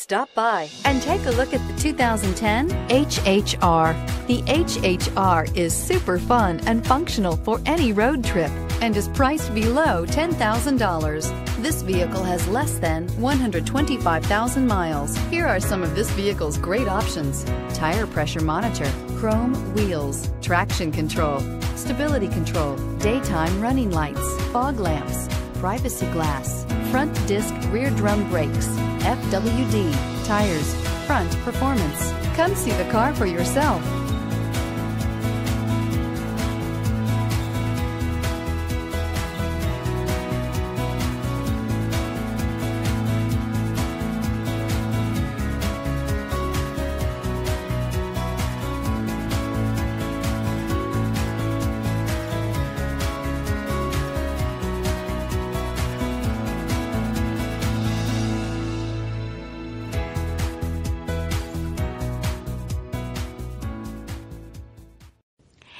Stop by and take a look at the 2010 HHR. The HHR is super fun and functional for any road trip and is priced below $10,000. This vehicle has less than 125,000 miles. Here are some of this vehicle's great options. Tire pressure monitor, chrome wheels, traction control, stability control, daytime running lights, fog lamps, privacy glass, front disc rear drum brakes, FWD, tires, front performance. Come see the car for yourself.